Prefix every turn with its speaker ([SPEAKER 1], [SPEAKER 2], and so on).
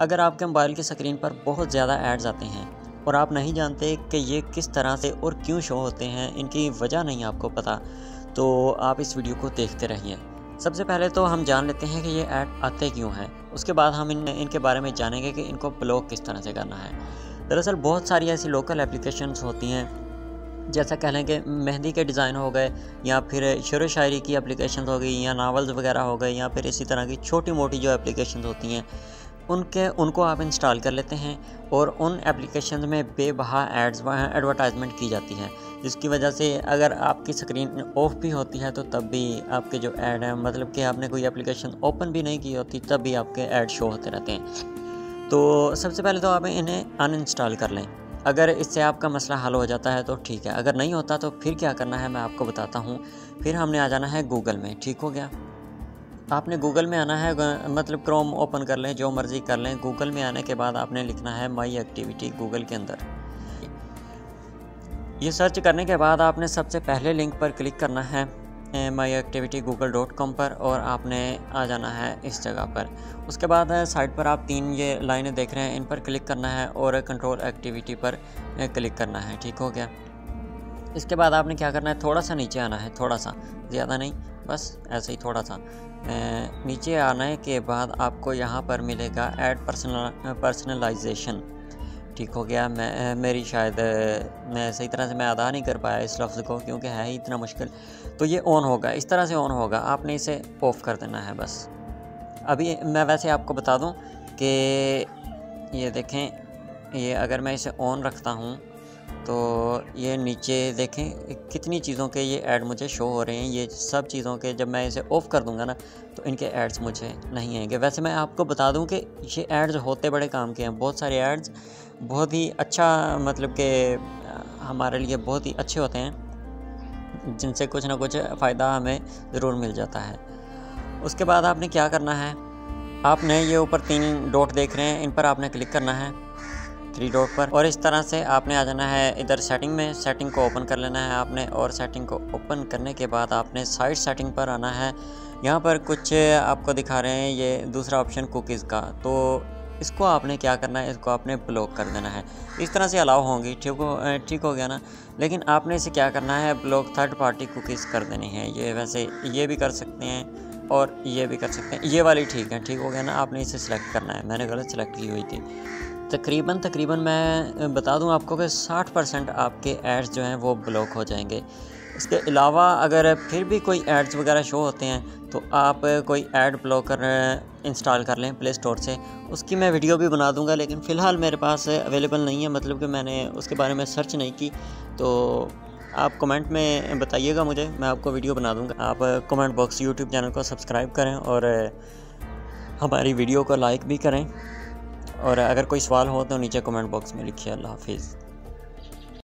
[SPEAKER 1] अगर आपके मोबाइल की स्क्रीन पर बहुत ज़्यादा एड्स आते हैं और आप नहीं जानते कि ये किस तरह से और क्यों शो होते हैं, इनकी वजह नहीं आपको पता तो आप इस वीडियो को देखते रहिए। सबसे पहले तो हम जान लेते हैं कि ये ऐड आते क्यों हैं। उसके बाद हम इन, इनके बारे में जानेंगे कि इनको ब्लॉक किस तरह से करना है। दरअसल बहुत सारी ऐसी लोकल एप्लीकेशंस होती हैं, जैसा कह लें कि मेहंदी के डिज़ाइन हो गए, या फिर शेर शायरी की एप्लीकेशन हो गई, या नावल्स वगैरह हो गए, या फिर इसी तरह की छोटी मोटी जो एप्लीकेशन होती हैं उनके, उनको आप इंस्टॉल कर लेते हैं और उन एप्लीकेशन में बेबहा एड्स एडवर्टाइजमेंट की जाती है, जिसकी वजह से अगर आपकी स्क्रीन ऑफ़ भी होती है तो तब भी आपके जो ऐड हैं मतलब कि आपने कोई एप्लीकेशन ओपन भी नहीं की होती, तब भी आपके ऐड शो होते रहते हैं। तो सबसे पहले तो आप इन्हें अनइंस्टॉल कर लें। अगर इससे आपका मसला हल हो जाता है तो ठीक है, अगर नहीं होता तो फिर क्या करना है मैं आपको बताता हूँ। फिर हमने आ जाना है गूगल में, ठीक हो गया? आपने गूगल में आना है मतलब क्रोम ओपन कर लें, जो मर्ज़ी कर लें, गूगल में आने के बाद आपने लिखना है माई एक्टिविटी गूगल के अंदर। ये सर्च करने के बाद आपने सबसे पहले लिंक पर क्लिक करना है my activity Google dot com पर, और आपने आ जाना है इस जगह पर। उसके बाद साइड पर आप तीन ये लाइनें देख रहे हैं, इन पर क्लिक करना है और कंट्रोल एक्टिविटी पर क्लिक करना है, ठीक हो गया। इसके बाद आपने क्या करना है, थोड़ा सा नीचे आना है, थोड़ा सा, ज़्यादा नहीं बस ऐसे ही थोड़ा सा। नीचे आने के बाद आपको यहाँ पर मिलेगा ऐड पर्सनल, पर्सनलाइजेशन। ठीक हो गया। मैं, मेरी शायद, मैं सही तरह से मैं अदा नहीं कर पाया इस लफ्ज़ को क्योंकि है ही इतना मुश्किल। तो ये ऑन होगा। इस तरह से ऑन होगा। आपने इसे ऑफ़ कर देना है बस। अभी मैं वैसे आपको बता दूँ कि ये देखें, ये अगर मैं इसे ऑन रखता हूँ तो ये नीचे देखें, कितनी चीज़ों के ये ऐड मुझे शो हो रहे हैं, ये सब चीज़ों के जब मैं इसे ऑफ़ कर दूँगा ना तो इनके एड्स मुझे नहीं आएँगे। वैसे मैं आपको बता दूँ कि ये एड्स होते बड़े काम के हैं, बहुत सारे एड्स बहुत ही अच्छा मतलब कि हमारे लिए बहुत ही अच्छे होते हैं, जिनसे कुछ ना कुछ फ़ायदा हमें ज़रूर मिल जाता है। उसके बाद आपने क्या करना है? आपने ये ऊपर तीन डॉट देख रहे हैं, इन पर आपने क्लिक करना है। थ्री डॉट पर। और इस तरह से आपने आ जाना है इधर सेटिंग में। सेटिंग को ओपन कर लेना है आपने और सेटिंग को ओपन करने के बाद आपने साइड सेटिंग पर आना है। यहाँ पर कुछ आपको दिखा रहे हैं ये दूसरा ऑप्शन कुकीज़ का। तो इसको आपने क्या करना है? इसको आपने ब्लॉक कर देना है। इस तरह से अलाउ होंगी, ठीक हो ठीक हो गया ना? लेकिन आपने इसे क्या करना है? ब्लॉक थर्ड पार्टी कुकीज़ कर देनी है। ये वैसे ये भी कर सकते हैं और ये भी कर सकते हैं। ये वाली ठीक है, ठीक हो गया ना? आपने इसे सिलेक्ट करना है। मैंने गलत सिलेक्ट की हुई थी। तकरीबन तकरीबन मैं बता दूँ आपको कि 60 परसेंट आपके एड्स जो हैं वो ब्लॉक हो जाएँगे। इसके अलावा अगर फिर भी कोई एड्स वगैरह शो होते हैं तो आप कोई ऐड ब्लॉकर इंस्टॉल कर लें प्ले स्टोर से। उसकी मैं वीडियो भी बना दूँगा, लेकिन फ़िलहाल मेरे पास अवेलेबल नहीं है मतलब कि मैंने उसके बारे में सर्च नहीं की। तो आप कमेंट में बताइएगा मुझे, मैं आपको वीडियो बना दूँगा। आप कमेंट बॉक्स यूट्यूब चैनल को सब्सक्राइब करें और हमारी वीडियो को लाइक भी करें। और अगर कोई सवाल हो तो नीचे कमेंट बॉक्स में लिखिए। अल्लाह हाफिज़।